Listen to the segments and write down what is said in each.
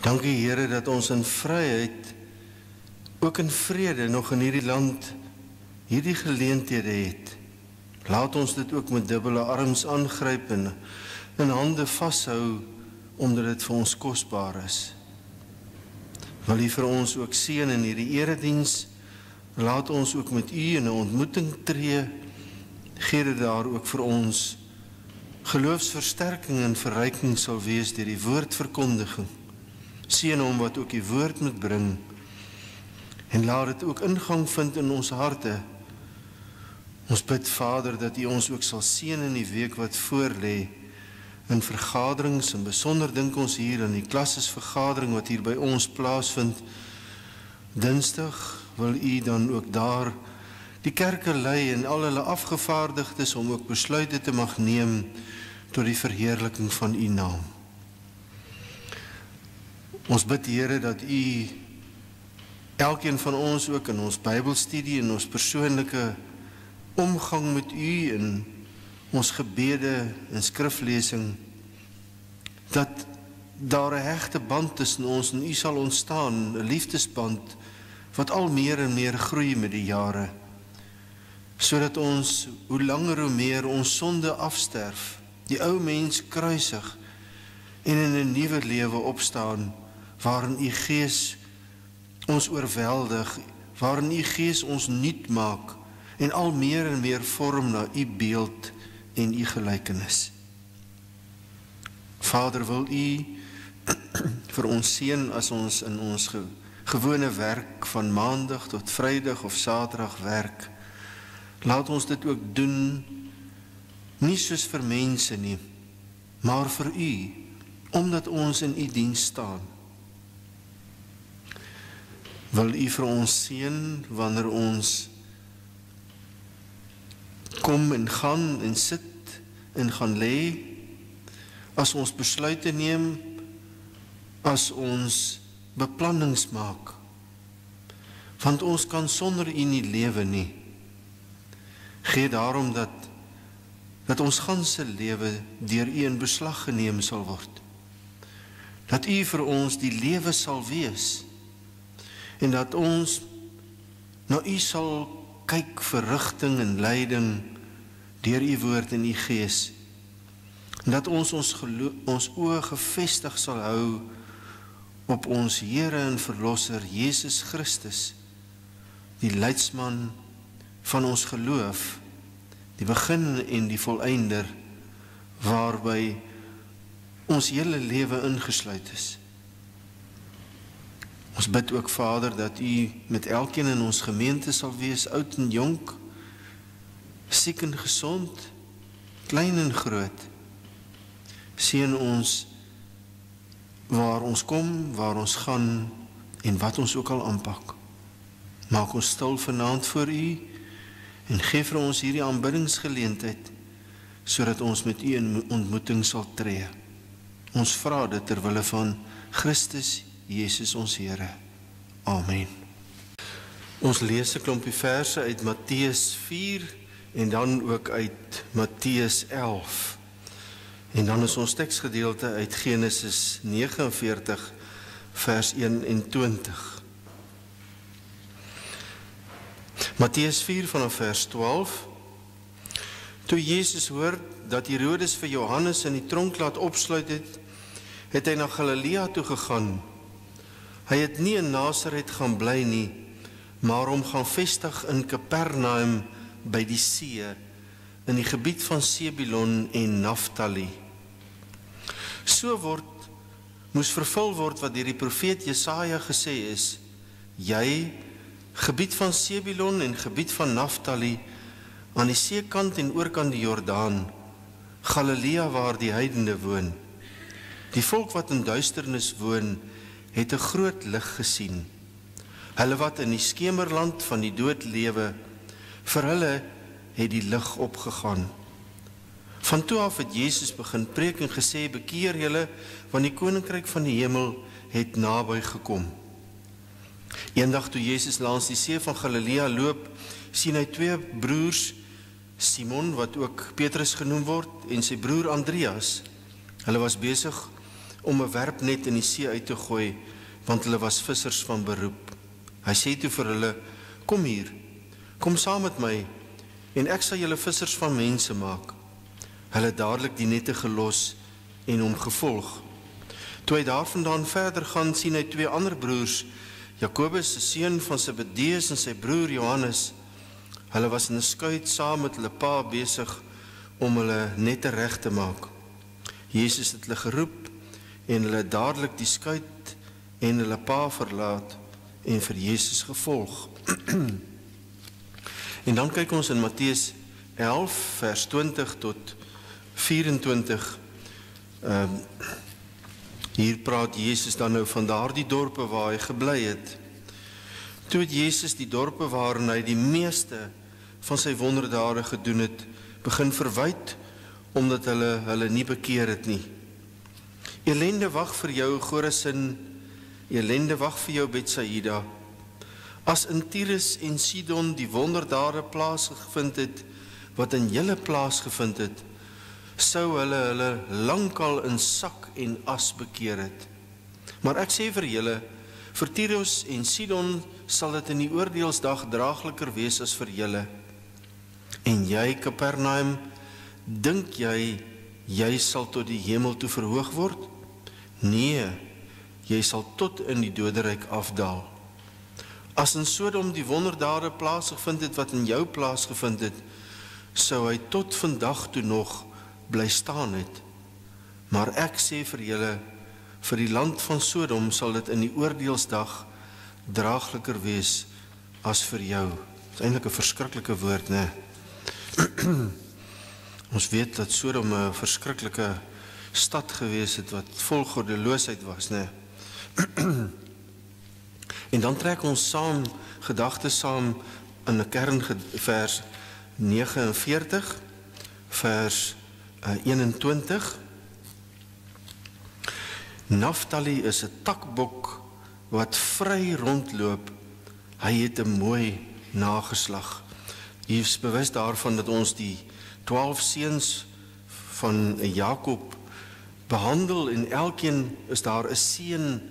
Dankie Here dat ons in vryheid ook in vrede nog in hierdie land hierdie geleenthede het. Laat ons dit ook met dubbele arms aangryp en in hande vashou omdat dit vir ons kosbaar is. Wil U vir ons ook seën in hierdie erediens? Laat ons ook met U in 'n ontmoeting tree. Gee dit daar ook vir ons geloofsversterking en verryking sal wees deur die woordverkondiging. Seën hom wat ook die woord moet bring en laat dit ook ingang vind in ons harte. Ons bid Vader dat U ons ook sal seën in die week wat voorlê in vergaderings en besonder dink ons hier aan die klassesvergadering wat hier by ons plaasvind. Dinsdag wil U dan ook daar die kerke lei en al hulle afgevaardigdes om ook besluite te mag neem tot die verheerliking van U naam. Ons bid Here dat U elkeen van ons ook in ons Bybelstudie en ons persoonlike omgang met U en ons gebede en skriflesing dat daar 'n hegte band tussen ons en U sal ontstaan, 'n liefdesband wat al meer en meer groei met die jare sodat ons hoe langer hoe meer ons sonde afsterf, die ou mens kruisig en in 'n nuwe lewe opstaan waarin u gees ons oorweldig, waarin u gees ons nuut maak en al meer en meer vorm na u beeld en u gelykenis. Vader, wil u vir ons seën as ons in ons ge, gewone werk van maandag tot vrydag of saterdag werk. Laat ons dit ook doen nie soos vir mense nie, maar vir u, omdat ons in u diens staan wil u vir ons seën wanneer ons kom en gaan en sit en gaan lê? As ons besluite neem as ons beplannings maak. Want ons kan sonder u nie lewe nie. Gee daarom dat dat ons ganse lewe deur u in beslag geneem sal word. Dat u vir ons die lewe sal wees en dat ons na u sal kyk vir rigting en leiding deur u woord en u gees. En dat ons ons ons oë gefestig sal hou op ons Here en verlosser Jesus Christus die leidsman van ons geloof die begin en die volëinder waarby ons hele lewe ingesluit is Ons bid ook Vader dat U met elkeen in ons gemeente sal wees, oud en jonk, siek en gesond, klein en groot. Seën ons waar ons kom, waar ons gaan en wat ons ook al aanpak. Maak ons stil vanaand voor U en gee vir ons hierdie aanbiddingsgeleentheid sodat ons met U in ontmoeting sal tree. Ons vra dit ter wille van Christus Jesus ons Here. Amen. Ons lees 'n klompie verse uit Matteus 4 en dan ook uit Matteus 11. En dan is ons teksgedeelte uit Genesis 49 vers 21. Matteus 4 vanaf vers 12. Toe Jesus hoor dat Herodes vir Johannes in die tronk laat opsluit het, het hy na Galilea toe gegaan Hy het nie in Nasaret gaan bly nie, maar hom gaan vestig in Kapernaum by die see in die gebied van Sebulon en Naftali. So word moes vervul word wat deur die profeet Jesaja gesê is: Jy gebied van Sebulon en gebied van Naftali aan die seekant en oorkant die Jordaan, Galilea waar die heidene woon. Die volk wat in duisternis woon, het 'n groot lig gesien. Hulle wat in die skemerland van die dood lewe, vir hulle het die lig opgegaan. Van toe af het Jesus begin preek en gesê: "Bekeer julle, want die koninkryk van die hemel het naby gekom." Eendag toe Jesus langs die see van Galilea loop, sien hy twee broers, Simon wat ook Petrus genoem word en sy broer Andreas. Hulle was besig om 'n werpnet in die see uit te gooi want hulle was vissers van beroep. Hy sê toe vir hulle: "Kom hier. Kom saam met my en ek sal julle vissers van mense maak." Hulle het dadelik die nette gelos en hom gevolg. Toe hy daarvandaan verder gaan, sien hy twee ander broers, Jakobus, se seun van Zebedeus en sy broer Johannes. Hulle was in 'n skuit saam met hulle pa besig om hulle nette reg te maak. Jesus het hulle geroep en hulle dadelik die skuit en hulle pa verlaat en vir Jesus gevolg. en dan kyk ons in Matteus 11 vers 20 tot 24 ehm um, hier praat Jesus dan nou van daardie dorpe waar hy gebly het. Toe het Jesus die dorpe waarin hy die meeste van sy wonderdade gedoen het, begin verwyd omdat hulle hulle nie bekeer het nie. Elende wag vir jou Gorisin, elende wag vir jou Betsaida. As in Tyrus en Sidon die wonderdade plaasgevind het wat in julle plaas gevind het, sou hulle hulle lankal in sak en as bekeer het. Maar ek sê vir julle, vir Tyrus en Sidon sal dit in die oordeelsdag draagliker wees as vir julle. En jy Kapernaum, dink jy jy sal tot die hemel toe verhoog word? Nee, jy sal tot in die doderyk afdaal. As in Sodom die wonderdade plaasgevind het wat in jou plaas gevind het, sou hy tot vandag toe nog bly staan het. Maar ek sê vir julle vir die land van Sodom sal dit in die oordeelsdag draagliker wees as vir jou. Dit is eintlik 'n verskriklike woord, né? Ons weet dat Sodom 'n verskriklike stad gewees het wat vol goddeloosheid was, né? en dan trek ons saam gedagtes saam in 'n kernvers 49 vers 21 Naftali is 'n takbok wat vry rondloop. Hy het 'n mooi nageslag. Jy is bewus daarvan dat ons die 12 seuns van Jakob behandel en elkeen is daar 'n seun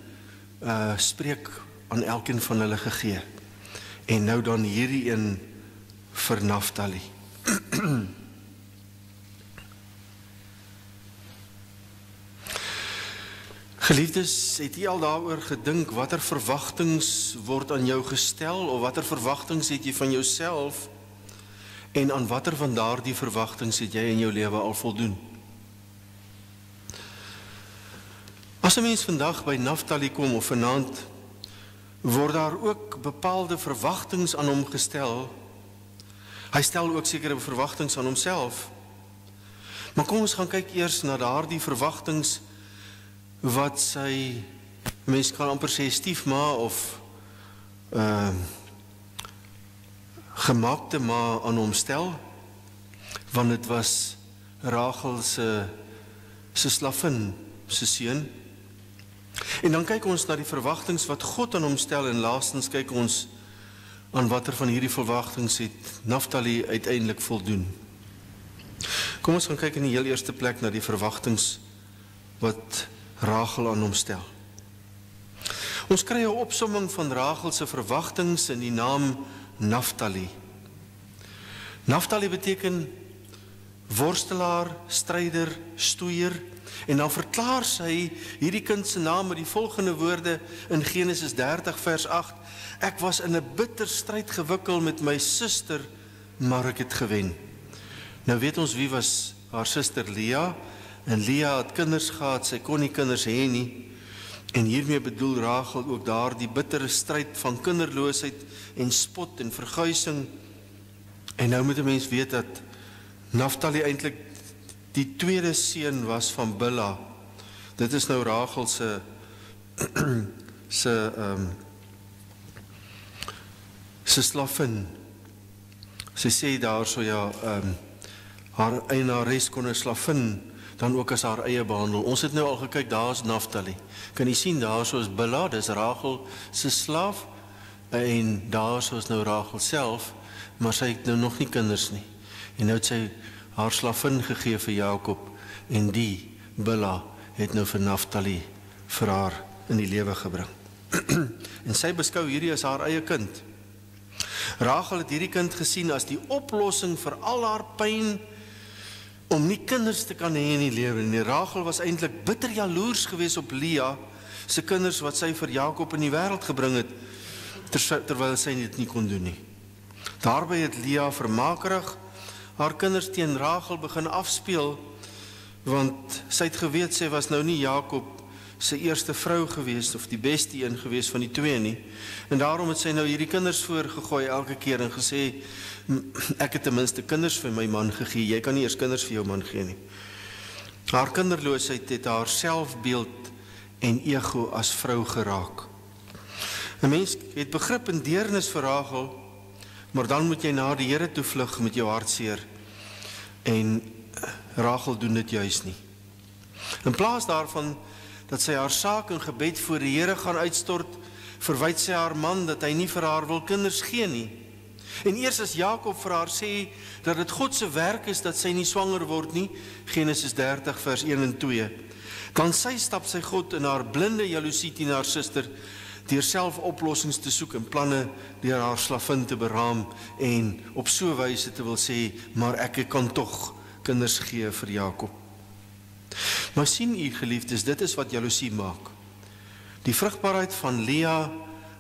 uh spreek aan elkeen van hulle gegee. En nou dan hierdie een vir Naftali. Geliefdes, het jy al daaroor gedink watter verwagtinge word aan jou gestel of watter verwagtinge het jy van jouself en aan watter van daardie verwagtinge het jy in jou lewe al voldoen? As 'n mens vandag by Naftali kom of vanaand word daar ook bepaalde verwagtinge aan hom gestel. Hy stel ook sekere verwagtinge aan homself. Maar kom ons gaan kyk eers na daardie verwagtinge wat sy mens kan amper sê stiefma of ehm uh, gemaakte ma aan hom stel want dit was Rachel se se slavin se seun en dan kyk ons na die verwagtinge wat God aan hom stel en laastens kyk ons aan watter van hierdie verwagtinge het Naftali uiteindelik voldoen kom ons gaan kyk in die heel eerste plek na die verwagtinge wat Rachel aan hom stel. Ons kry 'n opsomming van Rachel se verwagtinge in die naam Naftali. Naftali beteken worstelaar, stryder, stoeier en dan verklaar sy hierdie kind se naam met die volgende woorde in Genesis 30 vers 8: Ek was in 'n bitter stryd gewikkel met my suster, maar ek het gewen. Nou weet ons wie was haar suster Leah En Lia het kinders gehad, sy kon nie kinders hê nie. En hiermee bedoel Rachel ook daardie bittere stryd van kinderloosheid en spot en verguising. En nou moet 'n mens weet dat Naftali eintlik die tweede seun was van Bilha. Dit is nou Rachel se se ehm um, se slavin. Sy sê daarso ja, ehm um, haar eienares kon 'n slavin dan ook as haar eie behandel. Ons het nou al gekyk, daar's Naftali. Kan jy sien daarso is Bilha, dis Rachel se slaaf en daarso is nou Rachel self, maar sy het nou nog nie kinders nie. En nou het sy haar slavin gegee vir Jakob en die Bilha het nou vir Naftali vir haar in die lewe gebring. en sy beskou hierdie as haar eie kind. Rachel het hierdie kind gesien as die oplossing vir al haar pyn om nie kinders te kan hê in die lewe nie. Rachel was eintlik bitter jaloers geweest op Leah se kinders wat sy vir Jakob in die wêreld gebring het terwyl sy dit nie kon doen nie. Daarby het Leah vermakerig haar kinders teen Rachel begin afspeel want sy het geweet sy was nou nie Jakob se eerste vrou gewees of die beste een gewees van die twee nie. En daarom het sy nou hierdie kinders voorgegooi elke keer en gesê ek het ten minste kinders vir my man gegee. Jy kan nie eers kinders vir jou man gee nie. Haar kinderloosheid het haar selfbeeld en ego as vrou geraak. 'n Mens het begrip en deernis vir Rachel, maar dan moet jy na die Here toe vlug met jou hartseer. En Rachel doen dit juis nie. In plaas daarvan dat sy haar saak in gebed voor die Here gaan uitstort, verwyd sy haar man dat hy nie vir haar wil kinders gee nie. En eers as Jakob vir haar sê dat dit God se werk is dat sy nie swanger word nie, Genesis 30 vers 1 en 2, dan sy stap sy God in haar blinde jaloesie teen haar suster deur self oplossings te soek en planne deur haar slavin te beraam en op so 'n wyse te wil sê, maar ek kan tog kinders gee vir Jakob. Maar sien u geliefdes, dit is wat jaloesie maak. Die vrugbaarheid van Lea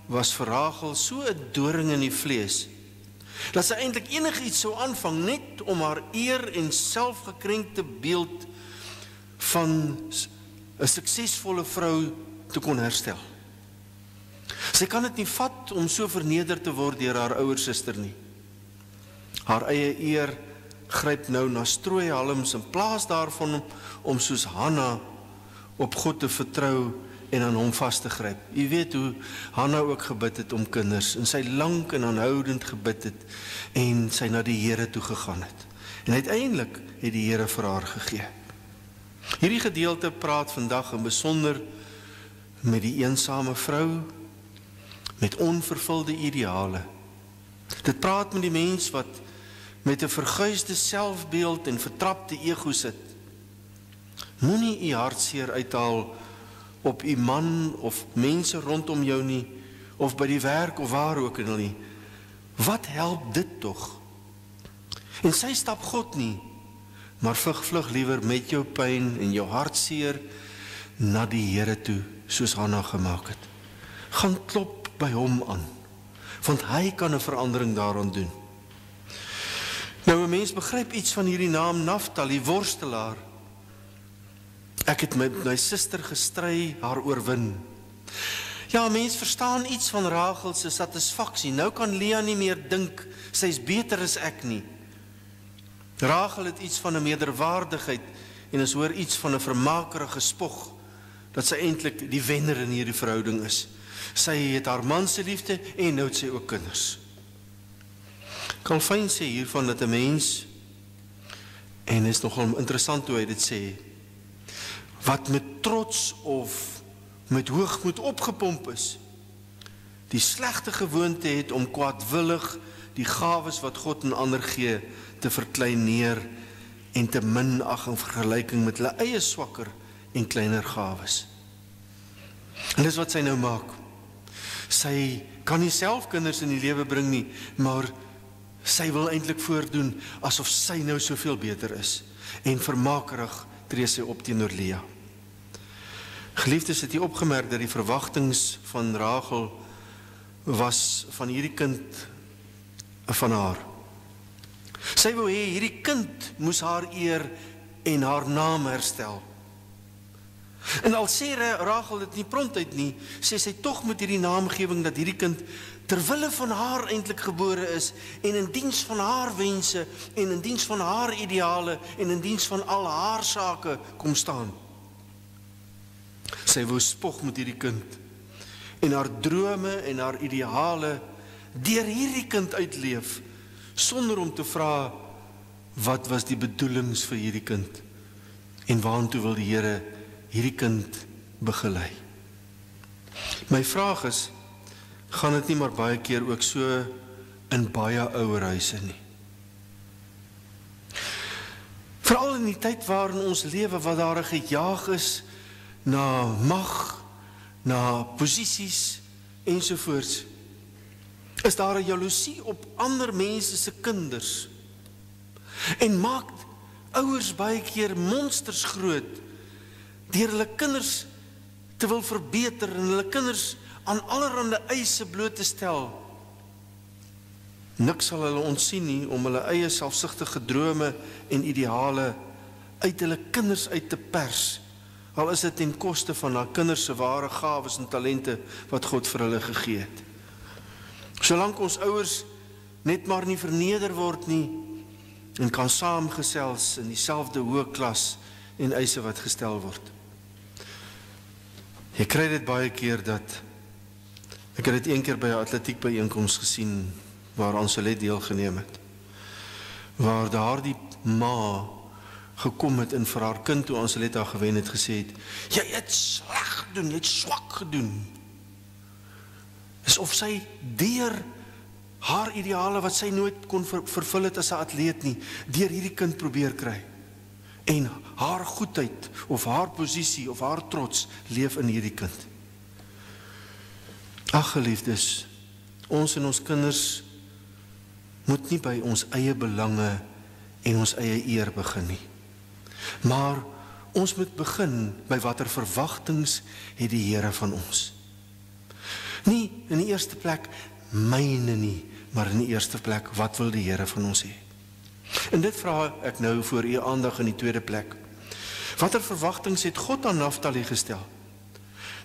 was vir Rachel so 'n doring in die vlees dat sy eintlik enigiets sou aanvang net om haar eer en selfgekrenkte beeld van 'n suksesvolle vrou te kon herstel. Sy kan dit nie vat om so verneder te word deur haar ouer suster nie. Haar eie eer gryp nou na strooihalms in plaas daarvan om, om soos Hanna op God te vertrou en aan hom vas te gryp. U weet hoe Hanna ook gebid het om kinders en sy lank en aanhoudend gebid het en sy na die Here toe gegaan het. En uiteindelik het die Here vir haar gegee. Hierdie gedeelte praat vandag in besonder met die eensame vrou met onvervulde ideale. Dit praat met die mens wat met 'n verguisde selfbeeld en vertrapte ego sit. Moenie u hartseer uithaal op u man of mense rondom jou nie of by die werk of waar ook al nie. Wat help dit tog? En sy stap God nie, maar vlug vlug liewer met jou pyn en jou hartseer na die Here toe soos Hanna gemaak het. Gaan klop by hom aan want hy kan 'n verandering daaraan doen. Nou 'n mens begryp iets van hierdie naam Naftali, worstelaar. Ek het met my suster gestry, haar oorwin. Ja, mens verstaan iets van Rachel se satisfaksie. Nou kan Lea nie meer dink sy's beter as ek nie. Rachel het iets van 'n meerderwaardigheid en is hoor iets van 'n vermakerige spog dat sy eintlik die wenner in hierdie verhouding is. Sy het haar man se liefde en nou het sy ook kinders. Calvin sê hiervan dat 'n mens en is nogal interessant hoe hy dit sê wat met trots of met hoogmoed opgepomp is die slegte gewoonte het om kwaadwillig die gawes wat God aan ander gee te verklein neer en te minag in vergelyking met hulle eie swakker en kleiner gawes. En dis wat sy nou maak. Sy kan nie self kinders in die lewe bring nie, maar sy wil eintlik voordoen asof sy nou soveel beter is en vermakerig tree sy op teenoor Lea. Geliefdes, het jy opgemerk dat die verwagtinge van Rachel was van hierdie kind van haar. Sy wou hê hierdie kind moes haar eer en haar naam herstel. En al sê Rachel dit nie prontuit nie, sê sy tog met hierdie naamgewing dat hierdie kind ter wille van haar eintlik gebore is en in diens van haar wense en in diens van haar ideale en in diens van al haar sake kom staan. Sy wou spog met hierdie kind en haar drome en haar ideale deur hierdie kind uitleef sonder om te vra wat was die bedoelings vir hierdie kind en waantoe wil die Here hierdie kind begelei. My vraag is gaan dit nie maar baie keer ook so in baie ouer huise nie. Veral in die tyd waarin ons lewe waar daar gejaag is na mag, na posisies ensovoorts. Is daar 'n jaloesie op ander mense se kinders? En maak ouers baie keer monsters groot deur hulle kinders te wil verbeter en hulle kinders aan allerlei eise bloot te stel. Niks sal hulle ontsien nie om hulle eie selfsugtige drome en ideale uit hulle kinders uit te pers. Al is dit ten koste van haar kinders se ware gawes en talente wat God vir hulle gegee het. Solank ons ouers net maar nie verneder word nie en kan saamgesels in dieselfde hoë klas en eise wat gestel word. Jy kry dit baie keer dat ek het dit een keer by atletiek byeenkoms gesien waar Anselet deelgeneem het. Waar daardie ma gekom het en vir haar kind toe Anselet haar gewen het gesê het: "Jy het sleg gedoen, jy het swak gedoen." Is of sy deur haar ideale wat sy nooit kon ver, vervul het as 'n atleet nie, deur hierdie kind probeer kry. En haar goedheid of haar posisie of haar trots leef in hierdie kind. Ag geliefdes, ons en ons kinders moet nie by ons eie belange en ons eie eer begin nie. Maar ons moet begin by watter verwagtinge het die Here van ons. Nie in die eerste plek myne nie, maar in die eerste plek wat wil die Here van ons hê? En dit vra ek nou vir u aandag in die tweede plek. Watter verwagtinge het God aan Naftali gestel?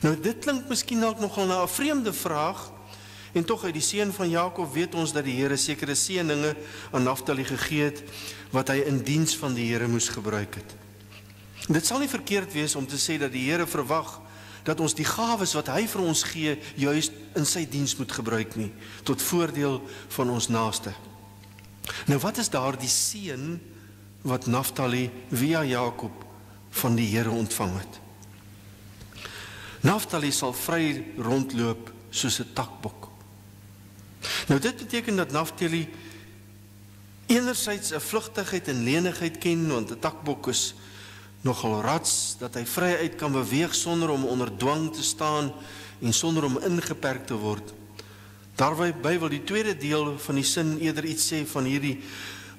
Nou dit klink miskien dalk nogal na 'n vreemde vraag. En tog uit die seën van Jakob weet ons dat die Here sekere seëninge aan Naftali gegee het wat hy in diens van die Here moes gebruik het. Dit sal nie verkeerd wees om te sê dat die Here verwag dat ons die gawes wat hy vir ons gee juis in sy diens moet gebruik nie tot voordeel van ons naaste. Nou wat is daardie seën wat Naftali via Jakob van die Here ontvang het? Naftali sal vry rondloop soos 'n takbok. Nou dit beteken dat Naftali enerzijds 'n vlugtigheid en lenigheid ken want 'n takbok is nogal rats dat hy vry uit kan beweeg sonder om onder dwang te staan en sonder om ingeperk te word. Daarby wil die tweede deel van die sin eerder iets sê van hierdie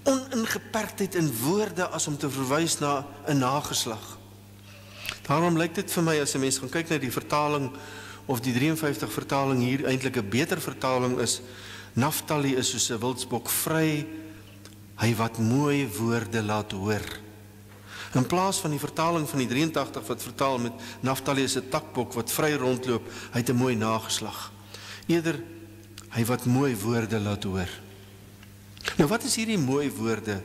oningeperktheid in woorde as om te verwys na 'n nageslag. Daarom lyk dit vir my as 'n mens gaan kyk na die vertaling of die 53 vertaling hier eintlik 'n beter vertaling is. Naftali is soos 'n wildsbok vry, hy wat mooi woorde laat hoor. In plaas van die vertaling van die 83 wat vertaal met Naftali is 'n takbok wat vry rondloop, hy het 'n mooi nageslag. Eerder hy wat mooi woorde laat hoor. Nou wat is hierdie mooi woorde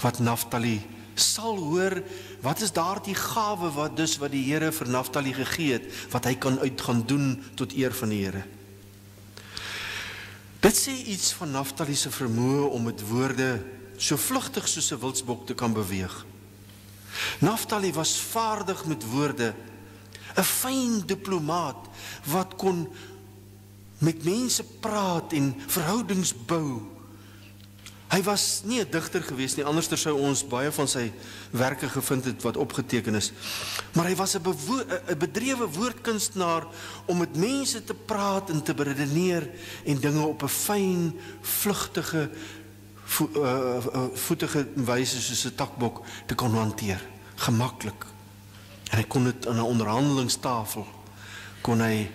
wat Naftali sal hoor? Wat is daardie gawe wat dus wat die Here vir Naftali gegee het wat hy kan uitgaan doen tot eer van die Here? Dit sê iets van Naftali se vermoë om met woorde so vlugtig soos 'n wildsbok te kan beweeg. Naftali was vaardig met woorde, 'n fyn diplomaat wat kon met mense praat en verhoudings bou. Hy was nie 'n digter gewees nie, anderster sou ons baie van sy werke gevind het wat opgeteken is. Maar hy was 'n 'n bedrewe woordkunstenaar om met mense te praat en te beredeneer en dinge op 'n fyn, vlugtige vo, uh, uh, voetige wyse soos 'n takbok te kon hanteer gemaklik. En hy kon dit aan 'n onderhandelingstafel kon hy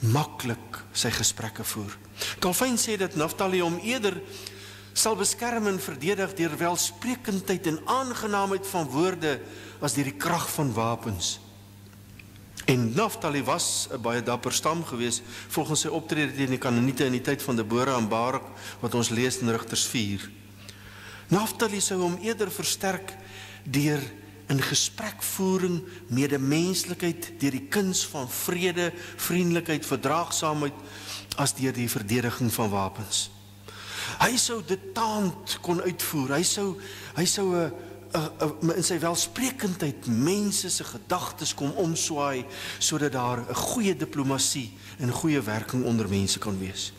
maklik sy gesprekke voer. Calvin sê dat Naftali hom eerder sal beskerm en verdedig deur welsprekendheid en aangenaamheid van woorde as deur die krag van wapens. En Naftali was 'n baie dapper stam gewees volgens sy optrede teen die Kanaaniete in die tyd van Debora en Barak wat ons lees in Rigters 4. Naftali sou hom eerder versterk deur in gesprekvoering, medemenslikheid, deur die kuns van vrede, vriendelikheid, verdraagsaamheid as deur die verdediging van wapens. Hy sou dit taand kon uitvoer. Hy sou hy sou 'n 'n in sy welsprekendheid mense se gedagtes kom omswaai sodat daar 'n goeie diplomatie en goeie werking onder mense kan wees.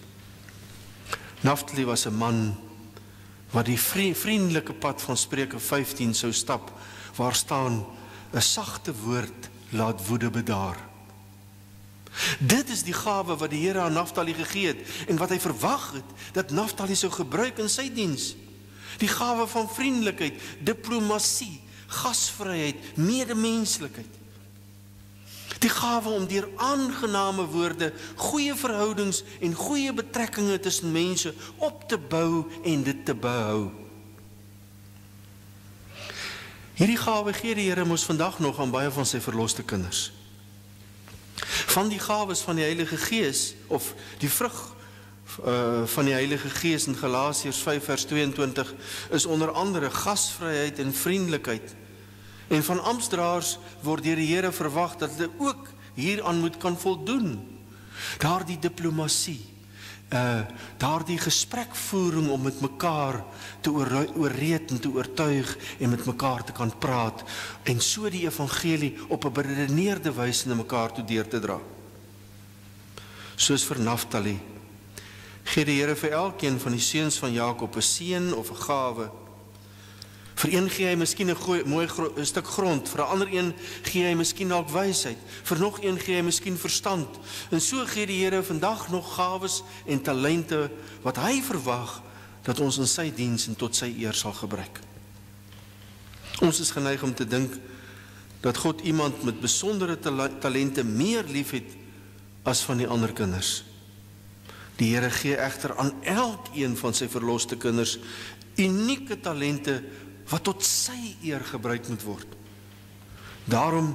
Naftali was 'n man wat die vriendelike pad van Spreuke 15 sou stap waar staan 'n sagte woord laat woede bedaar. Dit is die gawe wat die Here aan Naftali gegee het en wat hy verwag het dat Naftali sou gebruik in sy diens. Die gawe van vriendelikheid, diplomatie, gasvryheid, medemenslikheid. Die gawe om deur aangename woorde goeie verhoudings en goeie betrekkinge tussen mense op te bou en dit te behou. Hierdie gawe gee die Here mos vandag nog aan baie van sy verloste kinders. Van die gawes van die Heilige Gees of die vrug uh van die Heilige Gees in Galasiërs 5 vers 22 is onder andere gasvryheid en vriendelikheid. En van amptdraers word deur die Here verwag dat hulle ook hieraan moet kan voldoen. Daardie diplomatie, uh daardie gesprekvoering om met mekaar te oorreed en te oortuig en met mekaar te kan praat en so die evangelie op 'n beredeneerde wyse na mekaar toe deur te dra. Soos vir Naftali gee die Here vir elkeen van die seuns van Jakob 'n seën of 'n gawe Vir een gee hy miskien 'n mooi gro stuk grond, vir 'n ander een gee hy miskien dalk wysheid, vir nog een gee hy miskien verstand. En so gee die Here vandag nog gawes en talente wat hy verwag dat ons in sy diens en tot sy eer sal gebruik. Ons is geneig om te dink dat God iemand met besondere talente meer liefhet as van die ander kinders. Die Here gee egter aan elkeen van sy verloste kinders unieke talente wat tot sy eer gebruik moet word. Daarom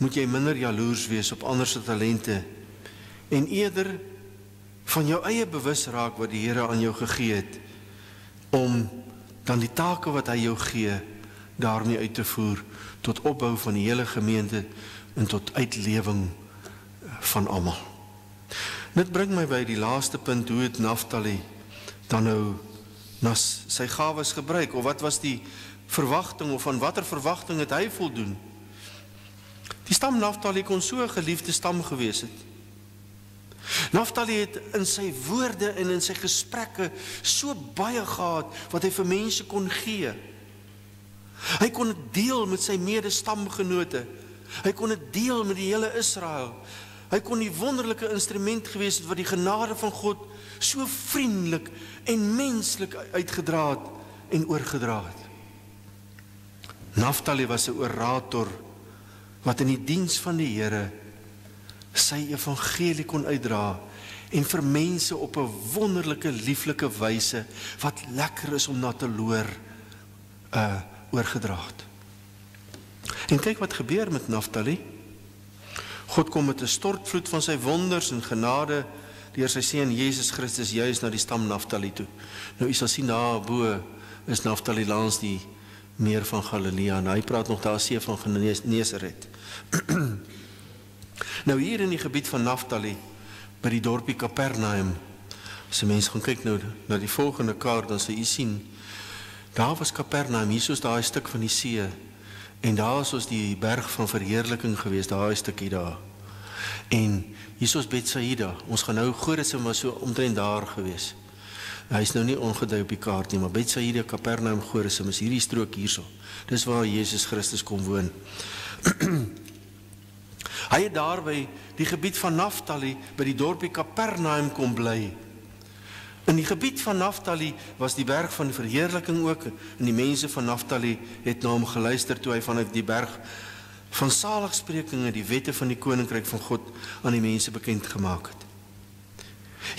moet jy minder jaloers wees op ander se talente en eerder van jou eie bewus raak wat die Here aan jou gegee het om dan die take wat hy jou gee daarmee uit te voer tot opbou van die hele gemeente en tot uitlewing van almal. Dit bring my by die laaste punt hoe het Naftali dan nou na sy gawes gebruik of wat was die verwagting of van watter verwagting het hy voldoen? Die stam Naftali kon so geliefde stam gewees het. Naftali het in sy woorde en in sy gesprekke so baie gehad wat hy vir mense kon gee. Hy kon dit deel met sy medestamgenote. Hy kon dit deel met die hele Israel. Hy kon die wonderlike instrument gewees het wat die genade van God so vriendelik en menslik uitgedra het en oorgedra het. Naftali was 'n orator wat in die diens van die Here sy evangelie kon uitdra en vir mense op 'n wonderlike lieflike wyse wat lekker is om na te loor uh oorgedra het. En kyk wat gebeur met Naftali. God kom met 'n stortvloed van sy wonders en genade deur sy seun Jesus Christus juis na die stam Naftali toe. Nou u sal sien daar bo is Naftali langs die meer van Galilea en hy praat nog daar see van Genesaret. nou hier in die gebied van Naftali by die dorpie Kapernaum. As mense gaan kyk nou na die volgende kaart dan sal u sien daar was Kapernaum, hier is daai stuk van die see en daar is ons die berg van verheerliking gewees, daai stukkie daar. En Hier is Betsaida. Ons gaan nou Gorisim was so omtrent daar gewees. Hy is nou nie ongedui op die kaart nie, maar Betsaida, Kapernaum, Gorisim is hierdie strook hierso. Dis waar Jesus Christus kom woon. Hy het daar by die gebied van Naftali by die dorpie Kapernaum kom bly. In die gebied van Naftali was die berg van verheerliking ook en die mense van Naftali het na hom geluister toe hy vanuit die berg van saligsprekinge die wette van die koninkryk van God aan die mense bekend gemaak het.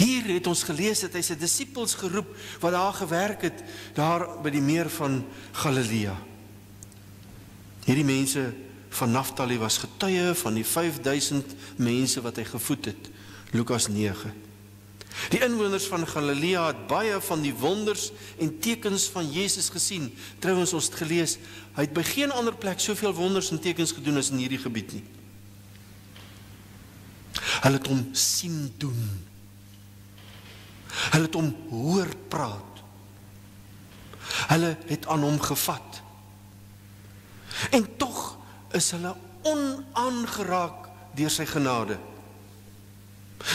Hier het ons gelees dat hy sy disippels geroep wat daar gewerk het daar by die meer van Galilea. Hierdie mense van Naftali was getuie van die 5000 mense wat hy gevoed het. Lukas 9. Die inwoners van Galilea het baie van die wonders en tekens van Jesus gesien. Trouwens ons het gelees, hy het by geen ander plek soveel wonders en tekens gedoen as in hierdie gebied nie. Hulle het hom sien doen. Hulle het hom hoor praat. Hulle het aan hom gevat. En tog is hulle onaangeraak deur sy genade.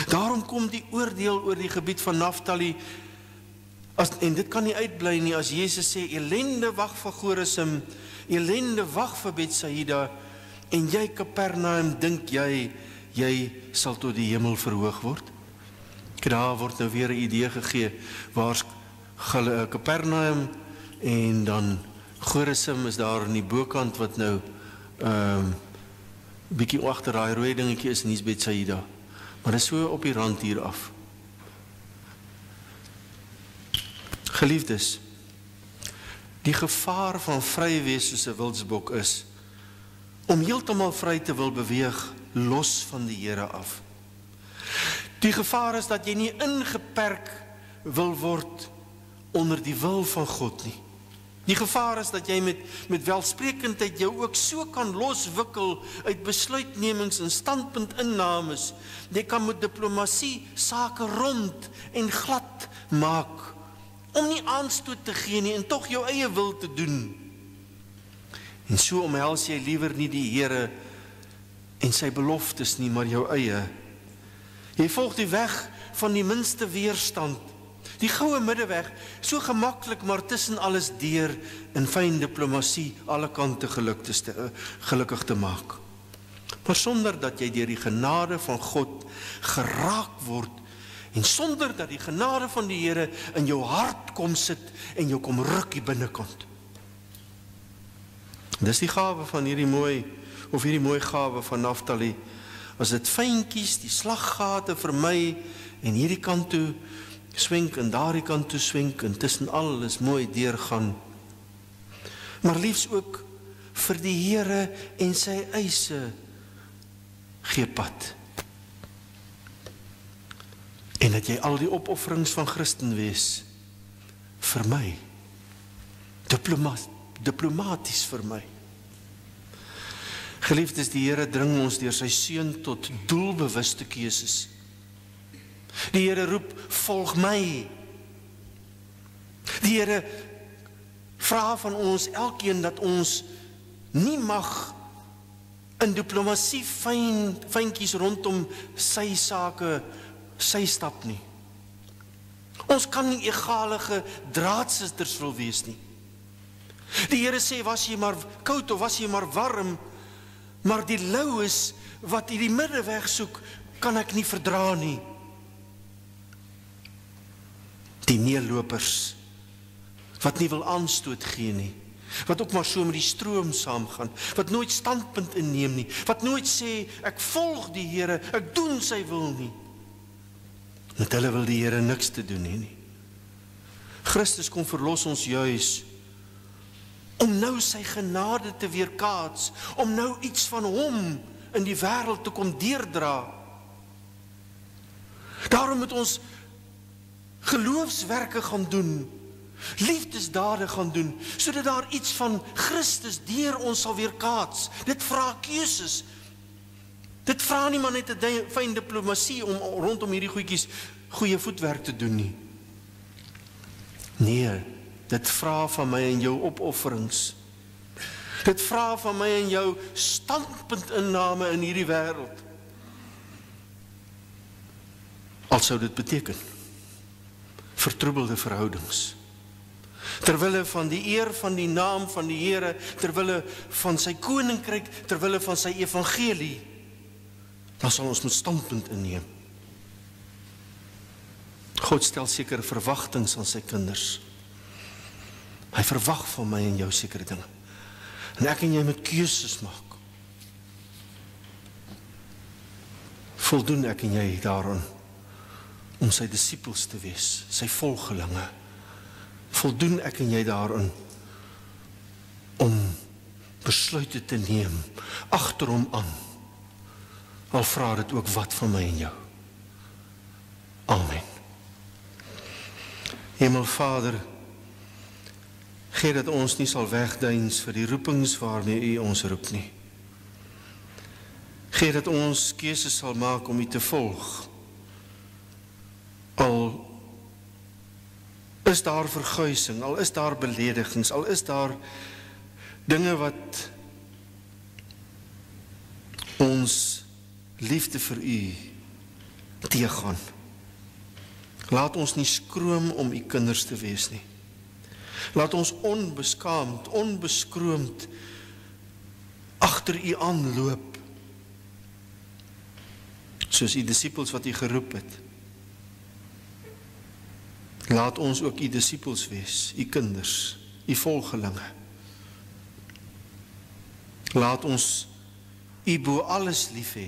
Daarom kom die oordeel oor die gebied van Naftali as en dit kan nie uitbly nie as Jesus sê elende wag vir Gorisim, elende wag vir Betsaida en jy Kapernaum dink jy jy sal tot die hemel verhoog word? Daar word nou weer 'n idee gegee waar Kapernaum en dan Gorisem is daar aan die bokant wat nou ehm um, bietjie agter daai rooi dingetjie is nuus Betsaida. Maar dit is so op die rand hier af. Geliefdes, die gevaar van vry wees soos 'n wildsbok is om heeltemal vry te wil beweeg los van die Here af. Die gevaar is dat jy nie ingeperk wil word onder die wil van God nie. Die gevaar is dat jy met met welsprekendheid jou ook so kan loswikkel uit besluitnemings en standpuntinnames. Jy kan met diplomatie sake rond en glad maak om nie aanstoot te gee nie en tog jou eie wil te doen. En so omhels jy liewer nie die Here en sy beloftes nie, maar jou eie. Jy volg die weg van die minste weerstand. Die goue middeweg, so gemaklik maar tussen alles deur in fyn diplomatie alle kante gelukkig te gelukkig te maak. Maar sonder dat jy deur die genade van God geraak word en sonder dat die genade van die Here in jou hart kom sit en jou kom ruk hier binnekant. Dis die gawe van hierdie mooi of hierdie mooi gawe van Naftali. As dit fyntjies die slaggate vir my en hierdie kant toe swenk en daardie kant toe swenk en tussen alles mooi deurgaan. Maar liefs ook vir die Here en sy eise gee pad. En dat jy al die opofferings van Christen wees vir my. Diplomat diplomaties vir my. Geliefdes, die Here dring ons deur sy seun tot doelbewuste keuses. Die Here roep, "Volg my." Die Here vra van ons elkeen dat ons nie mag in diplomatie fyn fyntjies rondom sy sake sy stap nie. Ons kan nie egalige draadsusters wil wees nie. Die Here sê was jy maar koud of was jy maar warm, maar die lou is wat hierdie middeweg soek, kan ek nie verdra nie. Die neelopers wat nie wil aanstoot gee nie, wat ook maar so met die stroom saamgaan, wat nooit standpunt inneem nie, wat nooit sê ek volg die Here, ek doen sy wil nie. Met hulle wil die Here niks te doen hê nie. Christus kom verlos ons juis om nou sy genade te weerkaats, om nou iets van hom in die wêreld te kom deurdra. Daarom moet ons geloofswerke gaan doen, liefdesdade gaan doen, sodat daar iets van Christus deur ons sal weerkaats. Dit vra keuses, Dit vra nie maar net 'n fyn diplomatie om rondom hierdie goedjies goeie voetwerk te doen nie. Nee, dit vra van my en jou opofferings. Dit vra van my en jou standpuntinname in hierdie wêreld. Al sou dit beteken vertroebelde verhoudings. Terwille van die eer van die naam van die Here, terwille van sy koninkryk, terwille van sy evangelie dan sal ons moet standpunt inneem. God stel sekere verwagtinge aan sy kinders. Hy verwag van my en jou sekere dinge. En ek en jy moet keuses maak. Voldoen ek en jy daaraan om sy disippels te wees, sy volgelinge? Voldoen ek en jy daaraan om besluite te neem agter hom aan? Al vra dit ook wat van my en jou. Amen. Hemelvader, gee dat ons nie sal wegduins vir die roepings waarmee U ons roep nie. Gee dat ons keuses sal maak om U te volg. Al is daar verguising, al is daar beledigings, al is daar dinge wat ons liefde vir u teëgaan. Laat ons nie skroom om u kinders te wees nie. Laat ons onbeskaamd, onbeskroomd agter u aanloop. Soos u disippels wat u geroep het. Laat ons ook u disippels wees, u kinders, u volgelinge. Laat ons u bo alles lief hê.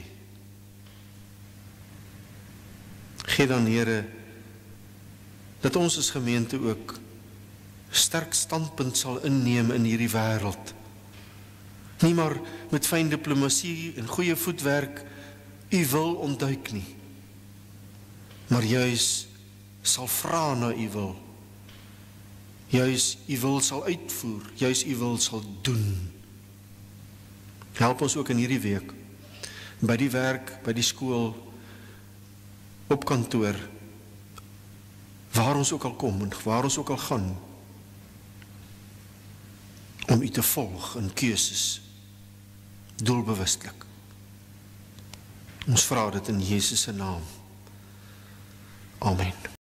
Gee dan Here dat ons as gemeente ook sterk standpunt sal inneem in hierdie wêreld. Nie maar met fyn diplomatie en goeie voetwerk u wil ontduik nie. Maar juis sal vra na u wil. Juis u wil sal uitvoer, juis u wil sal doen. Help ons ook in hierdie week by die werk, by die skool, op kantoor waar ons ook al kom en waar ons ook al gaan om u te volg in keuses doelbewustelik. Ons vra dit in Jesus se naam. Amen.